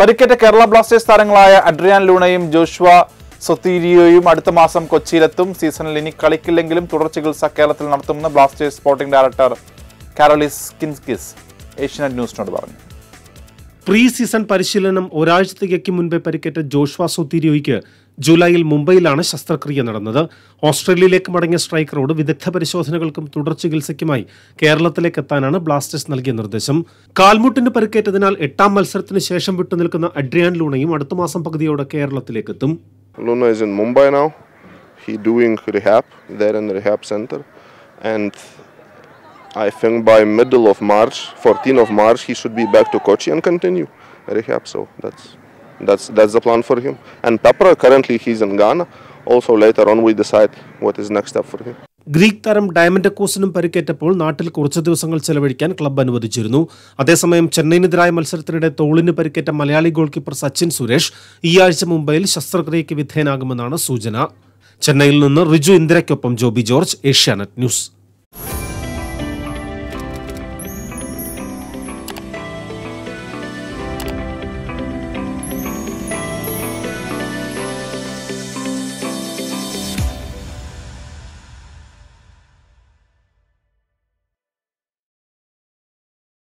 പരിക്കേറ്റ കേരള ബ്ലാസ്റ്റേഴ്സ് താരങ്ങളായ അഡ്രിയാൻ ലൂണയും ജോഷ്വ സൊത്തീരിയോയും അടുത്ത മാസം കൊച്ചിയിലെത്തും. സീസണിൽ ഇനി കളിക്കില്ലെങ്കിലും തുടർ ചികിത്സ കേരളത്തിൽ നടത്തുമെന്ന് Blasters sporting director Karolis Skinkys Asianet ന്യൂസിനോട് പറഞ്ഞു. പ്രീ സീസൺ പരിശീലനം ഒരാഴ്ചത്തേക്ക് മുൻപേ പരിക്കേറ്റ ജോഷ്വ സുത്തീരിയോയ്ക്ക് ജൂലൈയിൽ മുംബൈയിലാണ് ശസ്ത്രക്രിയ നടന്നത്. ഓസ്ട്രേലിയയിലേക്ക് മടങ്ങിയ സ്ട്രൈക്കറോട് വിദഗ്ധ പരിശോധനകൾക്കും തുടർ ചികിത്സയ്ക്കുമായി കേരളത്തിലേക്ക് എത്താനാണ് ബ്ലാസ്റ്റേഴ്സ് നൽകിയ നിർദ്ദേശം. കാൽമുട്ടിന് പരിക്കേറ്റതിനാൽ എട്ടാം മത്സരത്തിന് ശേഷം വിട്ടുനിൽക്കുന്ന അഡ്രിയാൻ ലൂണയും അടുത്ത മാസം പകുതിയോടെ കേരളത്തിലേക്ക് എത്തും. I think by middle of March, 14 of March, he should be back to Kochi and continue rehab. So that's that's that's the plan for him. And Tapra currently he's in Ghana. Also later on we decide what is next step for him. Greek താരം ഡയമണ്ട് കോസിനും പരിക്കേറ്റപ്പോൾ നാട്ടിൽ കുറച്ച് ദിവസങ്ങൾ ചെലവഴിക്കാൻ club അനുവദിച്ചിരുന്നു അതേസമയം ചെന്നൈയിനെതിരായ മത്സരത്തിനിടെ തോളിന് പരിക്കേറ്റ മലയാളി ഗോൾ കീപ്പർ സച്ചിൻ സുരേഷ് ഈ ആഴ്ച മുംബൈയിൽ ശസ്ത്രക്രിയയ്ക്ക് വിധേയനാകുമെന്നാണ് സൂചന ചെന്നൈയിൽ നിന്ന് റിജു ഇന്ദിരയ്ക്കൊപ്പം ജോബി ജോർജ് ഏഷ്യാനെറ്റ് ന്യൂസ്